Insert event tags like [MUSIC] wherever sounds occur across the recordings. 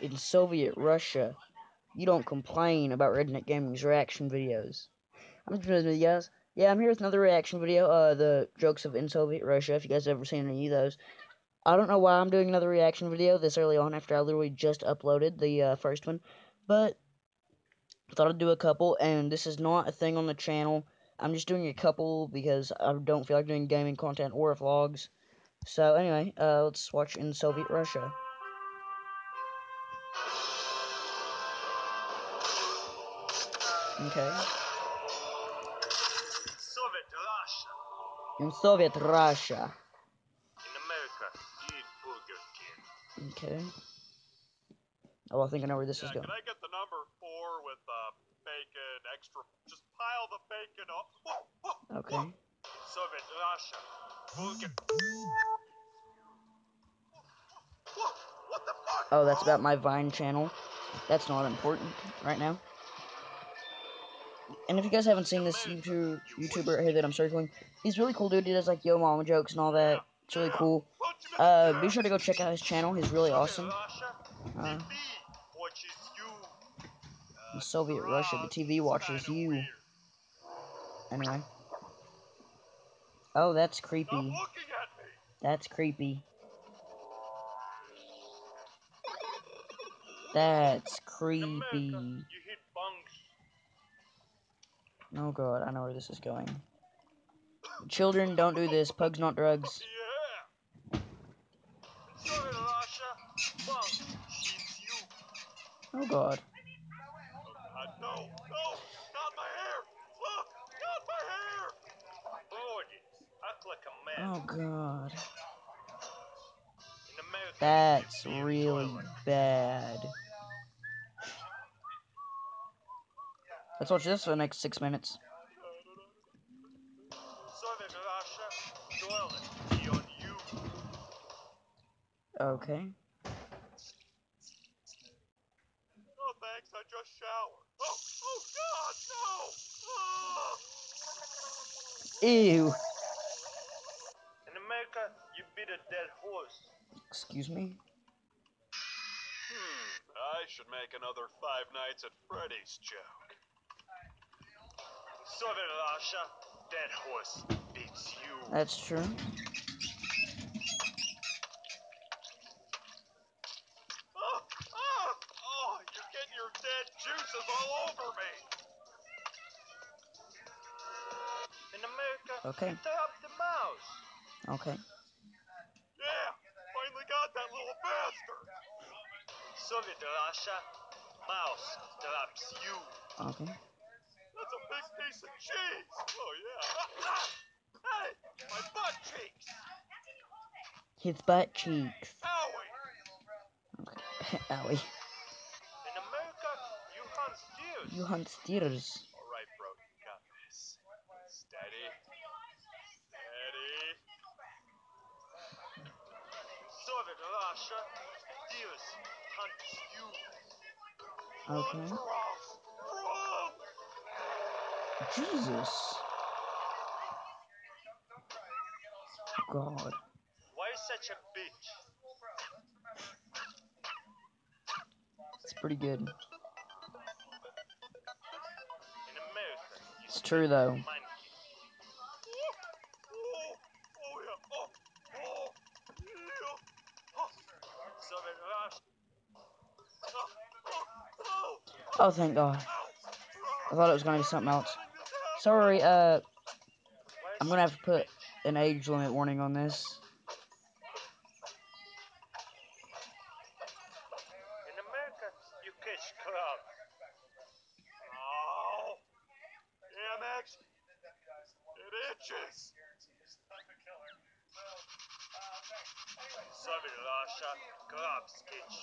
in Soviet Russia. You don't complain about Redneck Gaming's reaction videos. I'm just with you guys. Yeah, I'm here with another reaction video. Uh, the jokes of in Soviet Russia. If you guys ever seen any of those, I don't know why I'm doing another reaction video this early on after I literally just uploaded the uh, first one, but I thought I'd do a couple. And this is not a thing on the channel. I'm just doing a couple because I don't feel like doing gaming content or vlogs. So anyway, uh, let's watch in Soviet Russia. Okay. Soviet Russia. In Soviet Russia. In America, eat Burger King. Okay. Oh, I think I know where this is going. can I get the number four with uh, bacon, extra? Just pile the bacon up. Whoa, whoa, Okay. Soviet Russia. Burger. whoa, what the fuck? Oh, that's about my Vine channel. That's not important right now. And if you guys haven't seen this YouTube YouTuber here that I'm circling, he's really cool, dude. He does like yo mama jokes and all that. It's really cool. Uh, be sure to go check out his channel. He's really awesome. Uh, in Soviet Russia, the TV watches you. Anyway. Oh, that's creepy. That's creepy. That's creepy. Oh god, I know where this is going. Children, don't do this. Pugs, not drugs. Oh god. Oh god. That's really bad. Let's watch this for the next six minutes. Soviet Russia, toilet be on you. Okay. Oh, thanks. I just showered. Oh, oh God, no. Ah. Ew. In America, you beat a dead horse. Excuse me? Hmm. I should make another Five Nights at Freddy's joke. Soviet Russia, dead horse beats you. That's true. You're getting your dead juices all over me. In America, Okay. the mouse. Okay. Yeah, finally got that little bastard. Soviet Russia, mouse traps you. Okay. Piece of cheese. Oh, yeah. [LAUGHS] Hey, my butt cheeks. His butt cheeks. Owie. Okay. [LAUGHS] Owie. In America, you hunt steers. You hunt steers. All Jesus. God. Why you such a bitch? It's pretty good. It's true though. Oh, yeah. Yeah. Soviet Russia, thank God. I thought it was gonna be something else. Sorry, uh, I'm gonna have to put an age limit warning on this. In America, you catch. Oh, it. It itches. Sketch.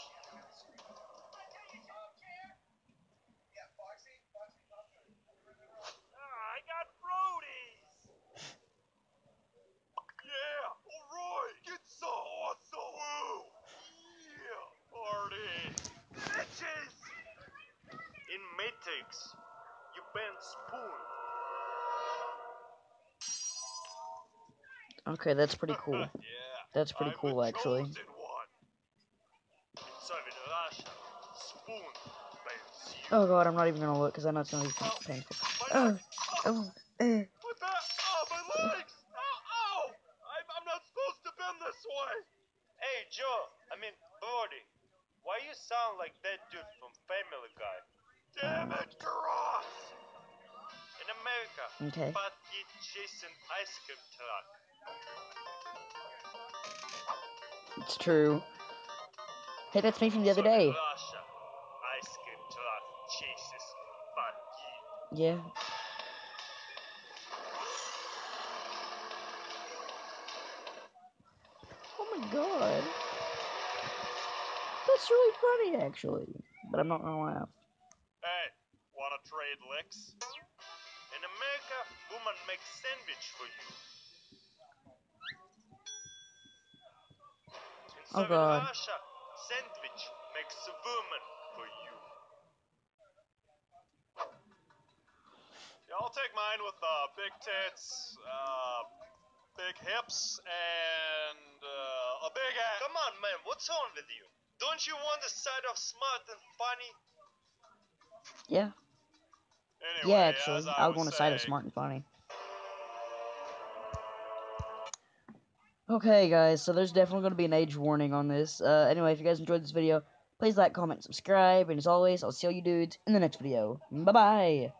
Ah, I got Brodies. Yeah, alright. Get so awesome. Yeah, party. Bitches! In You bend spoon. Okay, that's pretty cool. [LAUGHS] yeah. That's pretty I'm cool, actually. chosen one. In Soviet Russia, Oh god, I'm not even gonna look because I know it's gonna be painful. My Oh, neck. oh, eh. What the? Oh, my legs! Ow, ow! I'm, I'm not supposed to bend this way. Hey, Joe. I mean, Brody. Why you sound like that dude from Family Guy? Damn it, Gross! In America, Okay. but he chasing ice cream truck. It's true. Hey, that's me from the other So day. Russia, ice cream truck chases Baki. Yeah. Oh my god. That's really funny, actually. But I'm not gonna laugh. Trade licks? In America, woman makes sandwich for you. In Oh, God. Russia, sandwich makes a woman for you. Yeah, I'll take mine with uh, big tits, uh, big hips, and uh, a big ass. Come on, man, what's wrong with you? Don't you want the side of smart and funny? Yeah. Anyway, Yeah, actually. I I would was want to side of smart and funny. Okay, guys, so there's definitely going to be an age warning on this. Uh, anyway, if you guys enjoyed this video, please like, comment, subscribe, and as always, I'll see all you dudes in the next video. Bye-bye!